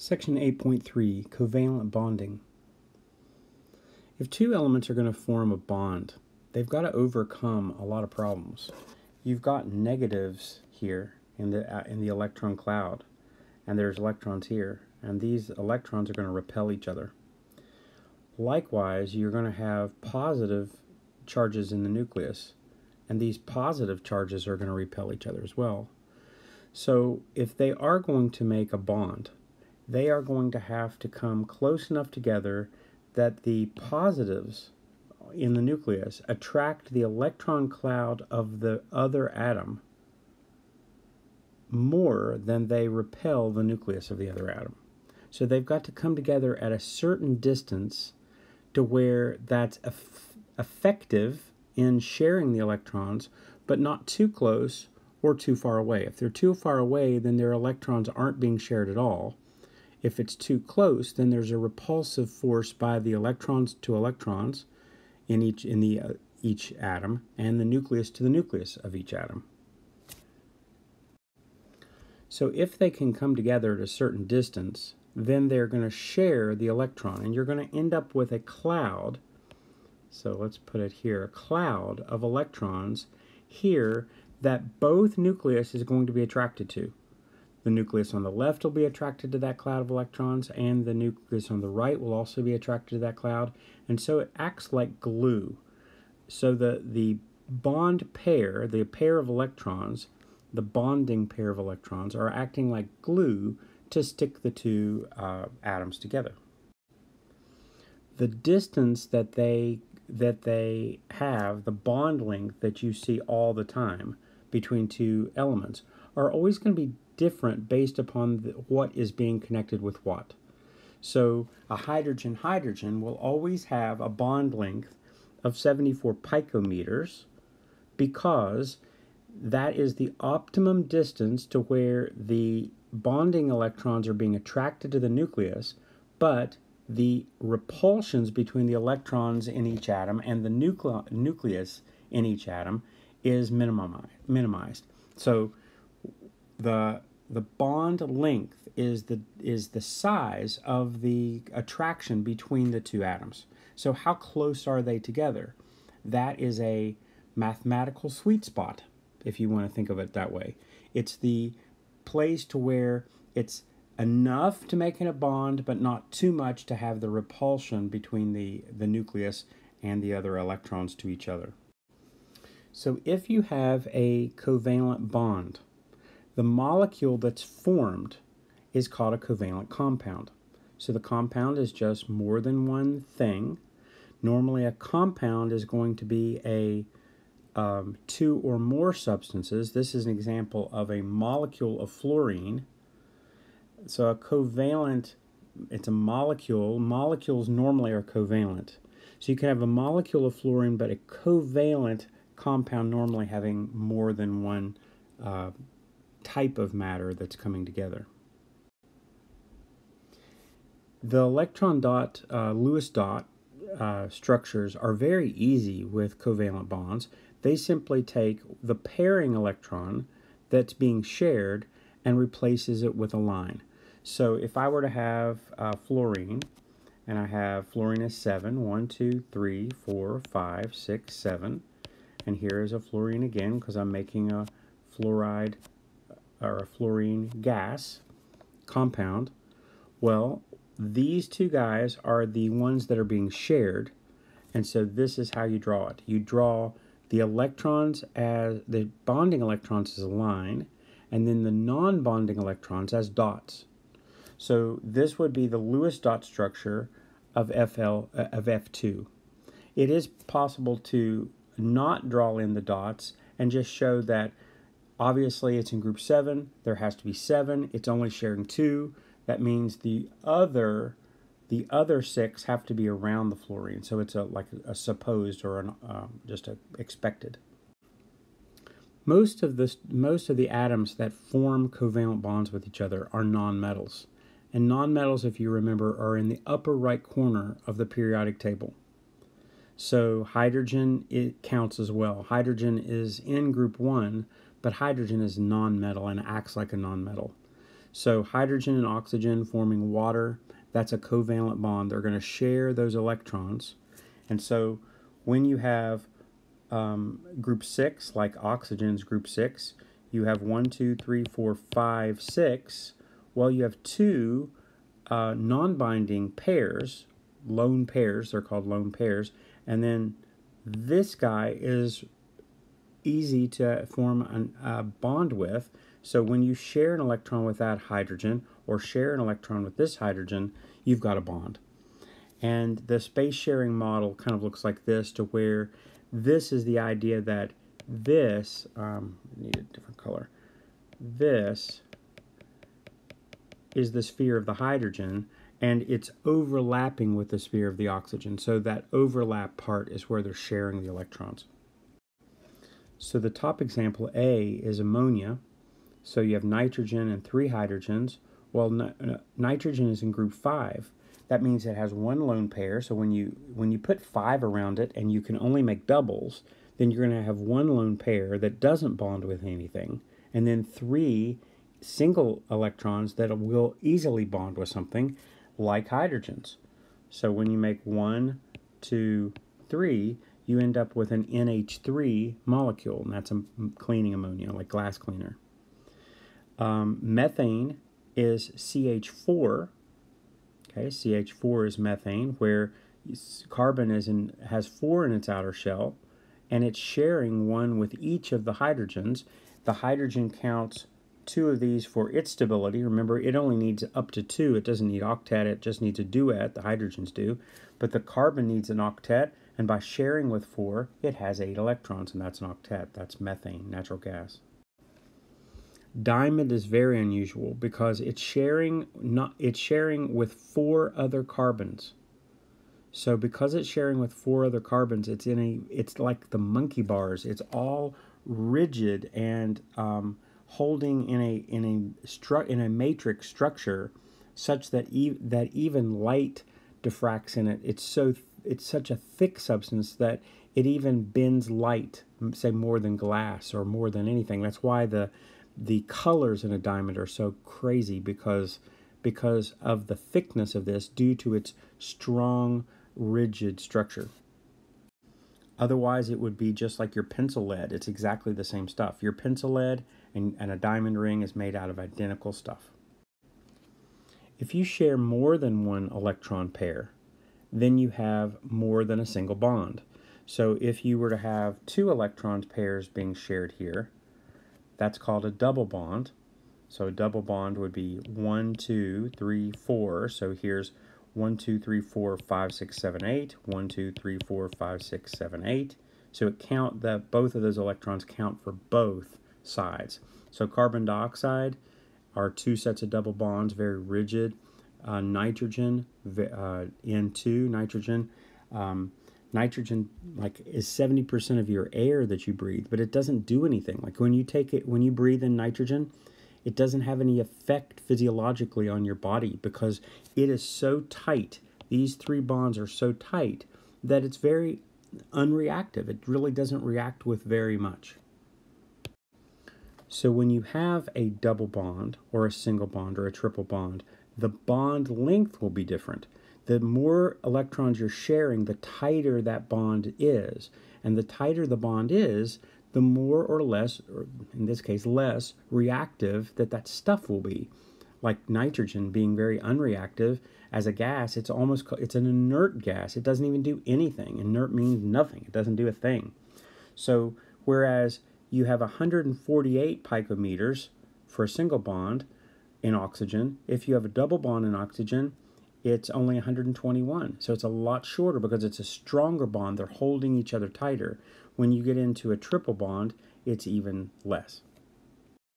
Section 8.3 Covalent Bonding. If two elements are going to form a bond, they've got to overcome a lot of problems. You've got negatives here in the, uh, in the electron cloud, and there's electrons here, and these electrons are going to repel each other. Likewise, you're going to have positive charges in the nucleus, and these positive charges are going to repel each other as well. So if they are going to make a bond, they are going to have to come close enough together that the positives in the nucleus attract the electron cloud of the other atom more than they repel the nucleus of the other atom. So they've got to come together at a certain distance to where that's eff effective in sharing the electrons, but not too close or too far away. If they're too far away, then their electrons aren't being shared at all. If it's too close, then there's a repulsive force by the electrons to electrons in each in the uh, each atom and the nucleus to the nucleus of each atom. So if they can come together at a certain distance, then they're going to share the electron and you're going to end up with a cloud. So let's put it here, a cloud of electrons here that both nucleus is going to be attracted to. The nucleus on the left will be attracted to that cloud of electrons, and the nucleus on the right will also be attracted to that cloud. And so it acts like glue. So the, the bond pair, the pair of electrons, the bonding pair of electrons, are acting like glue to stick the two uh, atoms together. The distance that they that they have, the bond length that you see all the time between two elements, are always going to be different based upon the, what is being connected with what. So a hydrogen-hydrogen will always have a bond length of 74 picometers because that is the optimum distance to where the bonding electrons are being attracted to the nucleus, but the repulsions between the electrons in each atom and the nucle nucleus in each atom is minimized. So the the bond length is the is the size of the attraction between the two atoms. So how close are they together? That is a mathematical sweet spot, if you want to think of it that way. It's the place to where it's enough to make a bond, but not too much to have the repulsion between the, the nucleus and the other electrons to each other. So if you have a covalent bond, the molecule that's formed is called a covalent compound. So the compound is just more than one thing. Normally a compound is going to be a um, two or more substances. This is an example of a molecule of fluorine. So a covalent, it's a molecule. Molecules normally are covalent. So you can have a molecule of fluorine, but a covalent compound normally having more than one uh, type of matter that's coming together. The electron dot, uh, Lewis dot uh, structures are very easy with covalent bonds. They simply take the pairing electron that's being shared and replaces it with a line. So if I were to have uh, fluorine, and I have fluorine is 7, 1, 2, 3, 4, 5, 6, 7, and here is a fluorine again because I'm making a fluoride or a fluorine gas compound. Well, these two guys are the ones that are being shared. And so this is how you draw it. You draw the electrons as the bonding electrons as a line, and then the non-bonding electrons as dots. So this would be the Lewis dot structure of FL uh, of F2. It is possible to not draw in the dots and just show that Obviously, it's in group 7. There has to be 7. It's only sharing 2. That means the other the other six have to be around the fluorine. So it's a like a supposed or an, um, just a expected. Most of this most of the atoms that form covalent bonds with each other are nonmetals. And nonmetals, if you remember, are in the upper right corner of the periodic table. So hydrogen it counts as well. Hydrogen is in group 1, but hydrogen is non-metal and acts like a non-metal. So hydrogen and oxygen forming water, that's a covalent bond. They're going to share those electrons. And so when you have um, group 6, like oxygen's group 6, you have one, two, three, four, five, six. Well, you have two uh, non-binding pairs, lone pairs, they're called lone pairs, and then this guy is easy to form a bond with. So when you share an electron with that hydrogen or share an electron with this hydrogen, you've got a bond. And the space sharing model kind of looks like this to where this is the idea that this, um, I need a different color, this is the sphere of the hydrogen and it's overlapping with the sphere of the oxygen. So that overlap part is where they're sharing the electrons. So the top example A is ammonia. So you have nitrogen and three hydrogens. Well, ni uh, nitrogen is in group 5. That means it has one lone pair. So when you when you put 5 around it and you can only make doubles, then you're going to have one lone pair that doesn't bond with anything, and then three single electrons that will easily bond with something like hydrogens. So when you make one, two, three, you end up with an NH3 molecule, and that's a cleaning ammonia, like glass cleaner. Um, methane is CH4. Okay, CH4 is methane, where carbon is in, has four in its outer shell, and it's sharing one with each of the hydrogens. The hydrogen counts two of these for its stability. Remember, it only needs up to two. It doesn't need octet. It just needs a duet. The hydrogens do. But the carbon needs an octet, and by sharing with four, it has eight electrons, and that's an octet. That's methane, natural gas. Diamond is very unusual because it's sharing not it's sharing with four other carbons. So because it's sharing with four other carbons, it's in a it's like the monkey bars. It's all rigid and um, holding in a in a stru- in a matrix structure, such that e- that even light diffracts in it. It's so it's such a thick substance that it even bends light, say more than glass or more than anything. That's why the the colors in a diamond are so crazy because because of the thickness of this due to its strong rigid structure. Otherwise, it would be just like your pencil lead. It's exactly the same stuff. Your pencil lead and, and a diamond ring is made out of identical stuff. If you share more than one electron pair, then you have more than a single bond. So if you were to have two electron pairs being shared here, that's called a double bond. So a double bond would be one, two, three, four. So here's 1, 2, 3, 4, 5, 6, 7, 8. 1, 2, 3, 4, 5, 6, 7, 8. So it count that both of those electrons count for both sides. So carbon dioxide are two sets of double bonds, very rigid. Uh, nitrogen, uh, N2, nitrogen. Um, nitrogen like is 70% of your air that you breathe, but it doesn't do anything. Like when you take it, when you breathe in nitrogen, it doesn't have any effect physiologically on your body because it is so tight. These three bonds are so tight that it's very unreactive. It really doesn't react with very much. So when you have a double bond or a single bond or a triple bond, the bond length will be different. The more electrons you're sharing, the tighter that bond is. And the tighter the bond is, the more or less, or in this case less, reactive that that stuff will be. Like nitrogen being very unreactive as a gas, it's almost it's an inert gas. It doesn't even do anything. Inert means nothing. It doesn't do a thing. So whereas you have 148 picometers for a single bond in oxygen, if you have a double bond in oxygen, it's only 121. So it's a lot shorter because it's a stronger bond. They're holding each other tighter. When you get into a triple bond, it's even less.